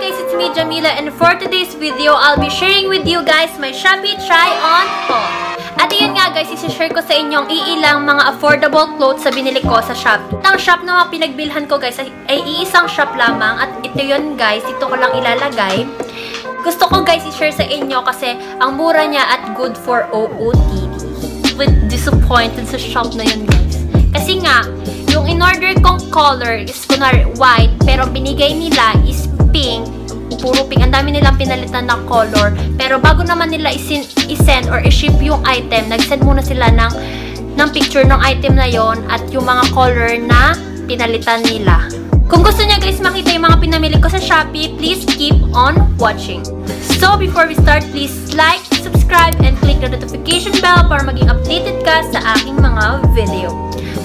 guys, it's me Jamila and for today's video, I'll be sharing with you guys my Shopee try-on haul. At yun nga guys, isi-share ko sa inyong iilang mga affordable clothes sa binili ko sa Shopee. Ang shop na mga pinagbilhan ko guys ay iisang shop lamang at ito yun guys, dito ko lang ilalagay. Gusto ko guys i-share sa inyo kasi ang mura niya at good for OOTD. With disappointed sa shop na yun guys. Kasi nga, yung in-order kong color is kunwari white, pero binigay nila is pink. Puro pink. Ang dami nilang pinalitan na color. Pero bago naman nila isend or i-ship yung item, nag-send muna sila ng, ng picture ng item na yon at yung mga color na pinalitan nila. Kung gusto niya guys makita yung mga pinamili ko sa Shopee, please keep on watching. So, before we start, please like, subscribe, and click the notification bell para maging updated ka sa aking mga video.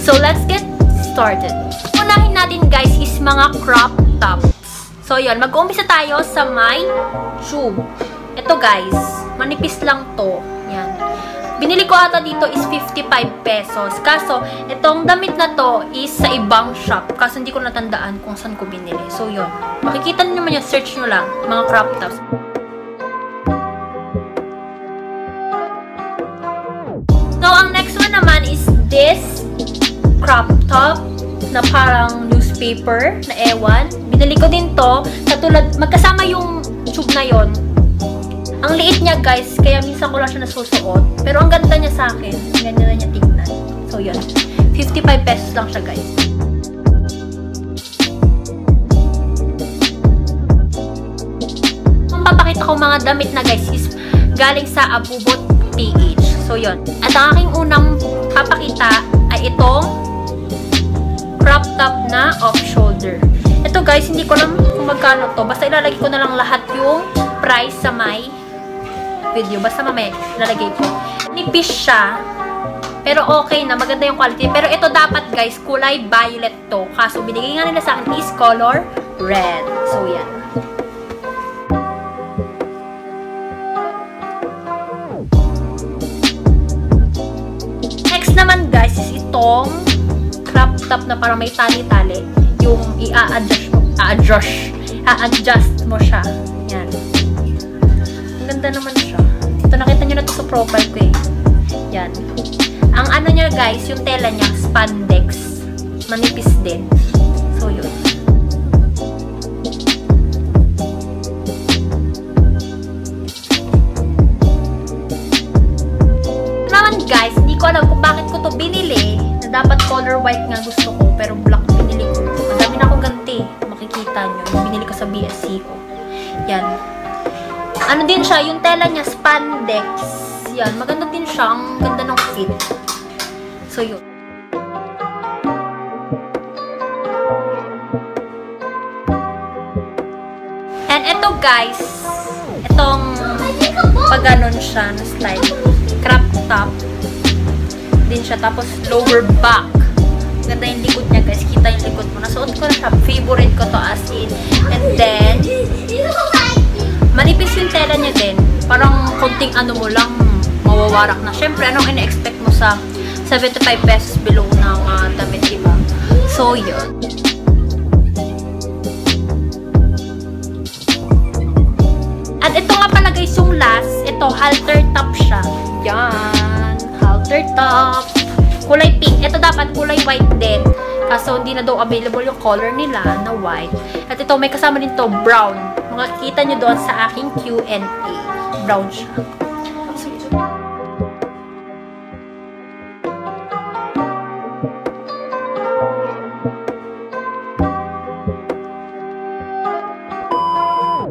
So, let's get started. Unahin natin guys is mga crop tops. So, yun. Mag-uumpisa tayo sa my tube. Ito guys, manipis lang to. Yan. Binili ko ata dito is 55 pesos. Kaso, itong damit na to is sa ibang shop. Kaso hindi ko natandaan kung saan ko binili. So, yun. Makikita nyo naman yung search nyo lang. Mga crop tops. Crop top na parang newspaper na ewan. Binili ko din to. Katulad, magkasama yung tube na yon. Ang liit niya guys, kaya minsan ko lang siya nasusuot. Pero ang ganda niya sa akin. Ang ganda na niya tignan. So yun. 55 pesos lang siya guys. Ang papakita ko mga damit na guys is galing sa Abubot PH. So yun. At ang aking unang papakita ay itong crop top na off-shoulder. Ito guys, hindi ko alam kung magkano to. Basta ilalagay ko na lang lahat yung price sa my video. Basta mamaya, ilalagay ko. Nipis siya. Pero okay na, maganda yung quality. Pero ito dapat guys, kulay violet to. Kaso binigay nga nila sa akin is color red. So yan. Next naman guys, is itong crop top na para may tali-tali. Yung i-a-adjust mo, a-adjust, a-adjust mo siya. Yan. Ang ganda naman siya. Ito, nakita nyo na to sa profile ko eh. Yan. Ang ano niya guys, yung tela niya, spandex. Manipis din. So, yun. Naman guys, hindi ko alam kung bakit ko to binili dapat color white nga gusto ko, pero black binili ko. Madami na akong ganti. Makikita nyo. Yung binili ko sa BSC ko. Yan. Ano din siya, yung tela niya, spandex. Yan. Maganda din siya. Ang ganda ng fit. So, yun. And ito guys, itong pag siya na style. Crop top din siya. Tapos, lower back. Ganda yung likod niya, guys. Kita yung likod mo. Nasuot ko na siya. Favorite ko to as in. And then, manipis yung tela niya din. Parang konting ano mo lang, mawawarak na. Siyempre, anong ina-expect mo sa 75 pesos below ng uh, damit, diba? So, yun. At ito nga pala guys, yung last. Ito, halter top siya. Yan halter top. Kulay pink. Ito dapat kulay white din. Kaso hindi na daw available yung color nila na white. At ito may kasama din to brown. Makikita nyo doon sa aking Q&A. Brown siya.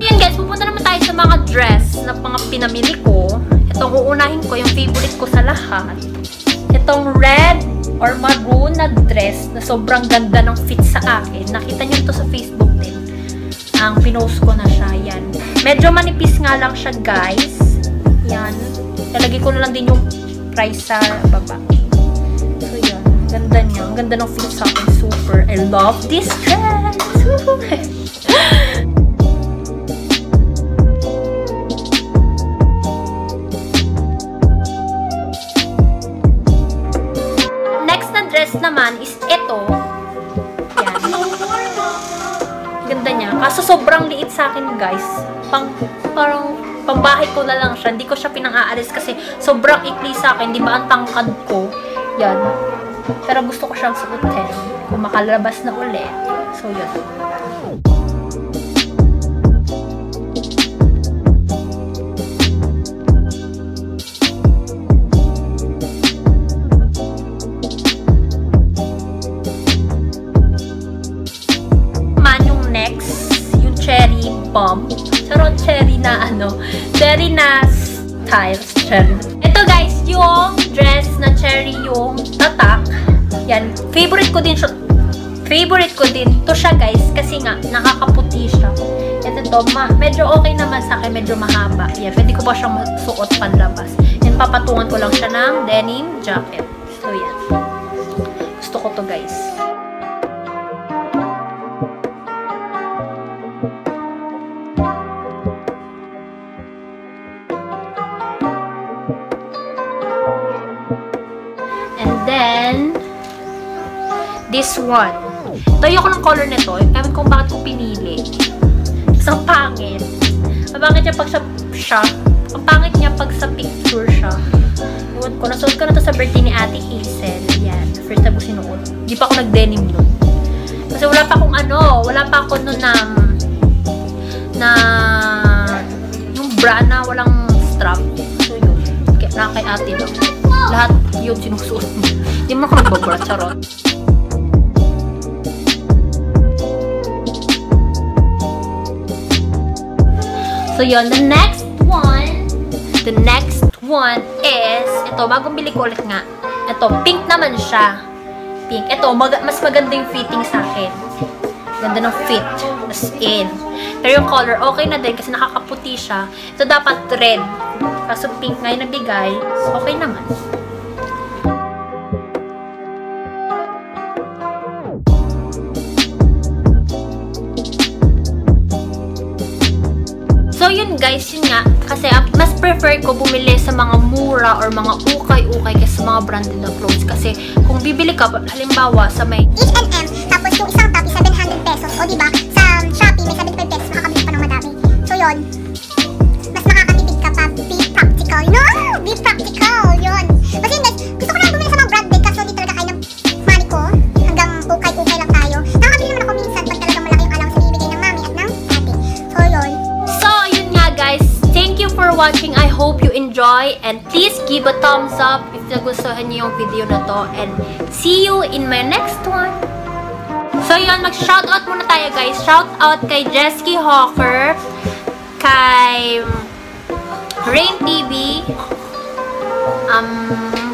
Ayan guys, pupunta naman tayo sa mga dress na mga pinamili ko. Itong uunahin ko, yung favorite ko sa lahat. Itong red or maroon na dress na sobrang ganda ng fit sa akin. Nakita nyo to sa Facebook din. Ang pinost ko na siya. Yan. Medyo manipis nga lang siya, guys. Yan. Nalagay ko na lang din yung price sa baba. So, yan. Ganda niya. Ang ganda ng fit sa akin. Super. I love this dress. naman is ito. Yan. Ganda niya. Kaso sobrang liit sa akin, guys. Pang, parang, pambahay ko na lang siya. Hindi ko siya pinang-aalis kasi sobrang ikli sa akin. Di ba ang tangkad ko? Yan. Pero gusto ko siyang suotin. Kung makalabas na ulit. So, yun. Bomb. Charot cherry na ano, cherry na styles. Cherry. Ito guys, yung dress na cherry yung tatak. Yan, favorite ko din siya. Favorite ko din to siya guys kasi nga nakakaputi siya. Ito to, ma medyo okay naman sa akin, medyo mahaba. Yan, pwede ko pa siyang suot panlabas. Yan, papatungan ko lang siya ng denim jacket. So yan. This one. Tayo ko ng color nito. Ewan kung bakit ko pinili. Isang pangit. Ang pangit niya pag sa siya. Ang pangit niya pag sa picture siya. Ewan ko. Nasuot ko na to sa birthday ni Ate Hazel. Yan. First time ko sinuot. Di pa ako nag-denim nun. Kasi wala pa akong ano. Wala pa ako nun na na yung bra na walang strap. So yun. Kaya na kay ate lang. Lahat yun sinusuot mo. Hindi mo ako nagbabra, charot. So yun, the next one, the next one is, ito, bagong bili ko ulit nga. Ito, pink naman siya. Pink. Ito, mag mas maganda yung fitting sa akin. Ganda ng fit. As in. Pero yung color, okay na din kasi nakakaputi siya. Ito dapat red. Kaso pink nga yung nabigay. So, okay naman. Guys, yun nga. Kasi mas prefer ko bumili sa mga mura or mga ukay-ukay kaysa mga branded na clothes. Kasi kung bibili ka, halimbawa sa may H&M, tapos yung isang top is 700 pesos. O diba, sa Shopee may 75 pesos, makakabili pa ng madami. So yun, And please give a thumbs up if nagustuhan niyo yung video na to. And see you in my next one. So, yun. Mag-shoutout muna tayo guys. Shoutout kay Jesky Hawker. Kay Rain TV. Um,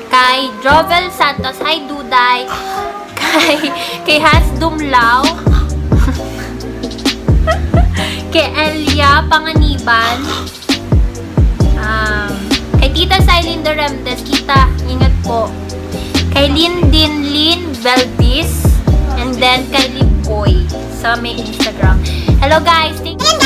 kay Jovel Santos. Hi, Duday. Kay, kay Hans Dumlao. kay Elia Panganiban, um, Tita Silene Doremdes, kita, ingat po, kay Lindin Lin Belvis, and then kay Liboy sa may Instagram. Hello guys, thank Ayan